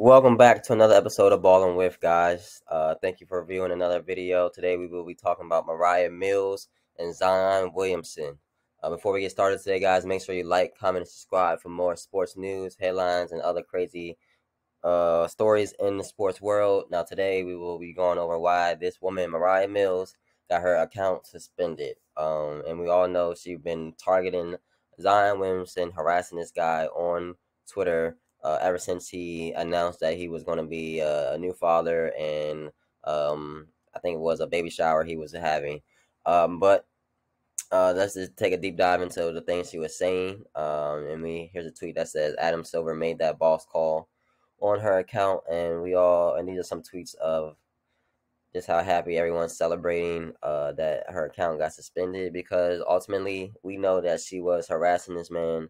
Welcome back to another episode of Ballin' With, guys. Uh, thank you for viewing another video. Today we will be talking about Moriah Mills and Zion Williamson. Uh, before we get started today, guys, make sure you like, comment, and subscribe for more sports news, headlines, and other crazy uh, stories in the sports world. Now, today we will be going over why this woman, Moriah Mills, got her account suspended. Um, and we all know she's been targeting Zion Williamson, harassing this guy on Twitter uh, ever since he announced that he was going to be a, a, new father and um, I think it was a baby shower he was having. Um, but uh, let's just take a deep dive into the things she was saying. Um, and we here's a tweet that says Adam Silver made that boss call on her account, and we all and these are some tweets of just how happy everyone's celebrating uh, that her account got suspended because ultimately we know that she was harassing this man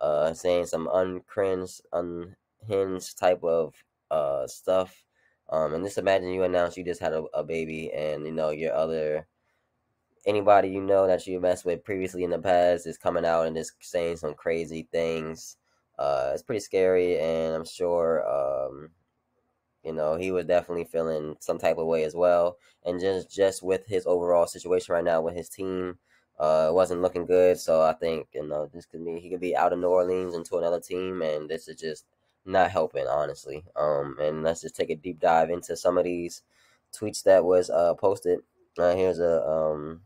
uh, saying some uncringed, unhinged type of uh, stuff. Um, and just imagine you announce you just had a, a, baby, and you know your other anybody you know that you messed with previously in the past is coming out and just saying some crazy things. Uh, it's pretty scary, and I'm sure um, you know he was definitely feeling some type of way as well. And just just with his overall situation right now with his team, uh, it wasn't looking good. So I think you know this could be he could be out of New Orleans into another team, and this is just not helping honestly. Um, and let's just take a deep dive into some of these tweets that was uh posted. Uh, here's a um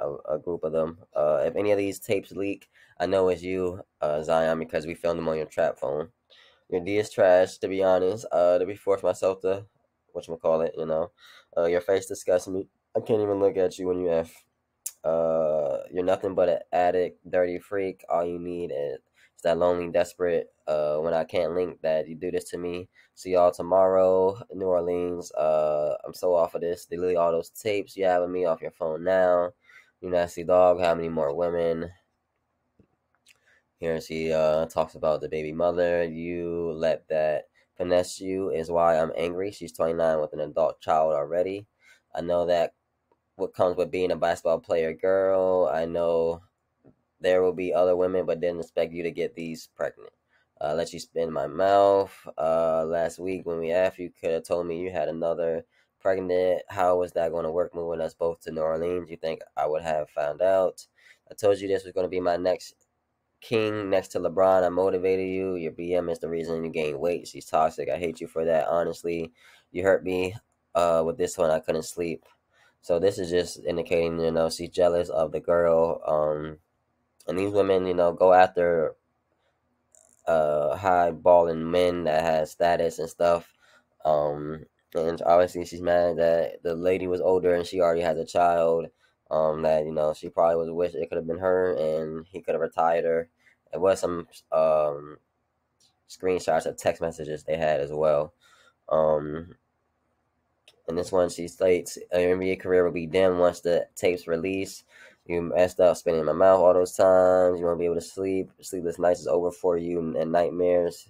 a, a group of them. Uh, if any of these tapes leak, I know it's you, uh, Zion, because we filmed them on your trap phone. Your D is trash, to be honest. Uh, to be forced myself to, what you call it, you know. Uh, your face disgusts me. I can't even look at you when you f. Uh, you're nothing but an addict, dirty freak. All you need is that lonely, desperate. Uh, when I can't link that you do this to me. See y'all tomorrow, New Orleans. Uh, I'm so off of this. Delete all those tapes you have of me off your phone now. You nasty dog. How many more women? Here she uh talks about the baby mother. You let that finesse you is why I'm angry. She's 29 with an adult child already. I know that what comes with being a basketball player girl. I know there will be other women, but didn't expect you to get these pregnant. Uh, let you spin my mouth. Uh, last week when we asked, you could have told me you had another pregnant. How was that going to work moving us both to New Orleans? You think I would have found out? I told you this was going to be my next king next to LeBron. I motivated you. Your BM is the reason you gained weight. She's toxic. I hate you for that. Honestly, you hurt me uh, with this one. I couldn't sleep. So this is just indicating, you know, she's jealous of the girl. Um, and these women, you know, go after uh high balling men that has status and stuff. Um, and obviously she's mad that the lady was older and she already has a child. Um, that you know she probably was wish it could have been her and he could have retired her. It was some um screenshots of text messages they had as well. Um, and this one, she states, your NBA career will be done once the tapes release. You messed up spinning my mouth all those times. You won't be able to sleep. Sleepless nights is over for you and, nightmares.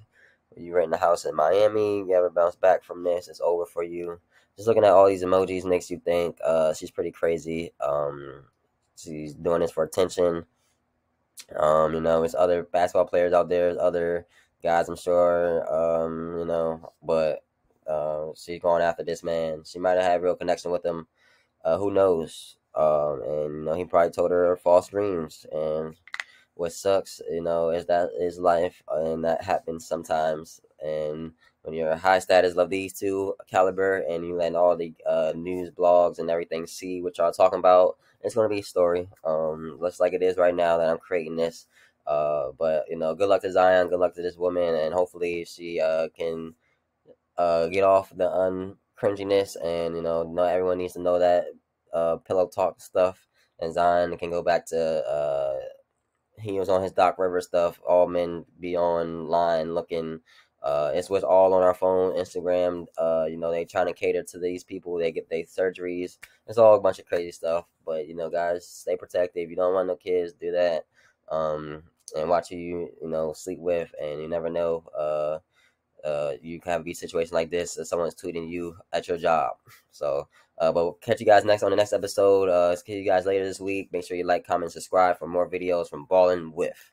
You rent a house in Miami. You ever bounce back from this? It's over for you. Just looking at all these emojis makes you think uh, she's pretty crazy. Um, she's doing this for attention. Um, you know, there's other basketball players out there, other guys, I'm sure. Um, you know, but uh, she's going after this man. She might have had real connection with him. Uh, who knows? Um, and you know, he probably told her false dreams. And what sucks, you know, is that is life, and that happens sometimes. And when you're high status love these two caliber, and you let all the uh, news blogs and everything see what y'all talking about, it's gonna be a story. Um, looks like it is right now that I'm creating this. Uh, but you know, good luck to Zion. Good luck to this woman, and hopefully she uh can uh, get off the uncringiness, and you know, not everyone needs to know that uh, pillow talk stuff. And Zion can go back to uh, he was on his Doc Rivers stuff. All men be online looking. Uh, it's what's all on our phone, Instagram. Uh, you know, they trying to cater to these people. They get their surgeries. It's all a bunch of crazy stuff. But you know, guys, stay protected. If you don't want no kids, do that. Um, and watch who you you know sleep with, and you never know. Uh, uh, you can have a situation like this if someone's tweeting you at your job. So, uh, but we'll catch you guys next on the next episode. Uh, see you guys later this week. Make sure you like, comment, subscribe for more videos from Ballin' With.